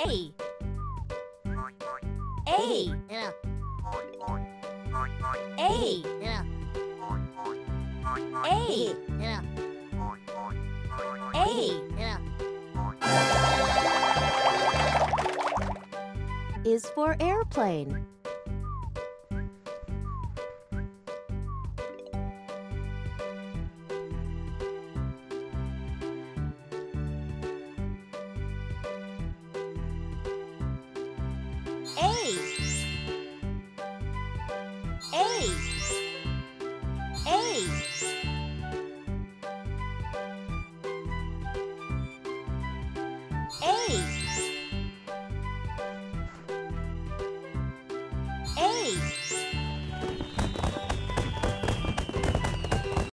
A. A. A. A. A. Yeah. is for airplane. A.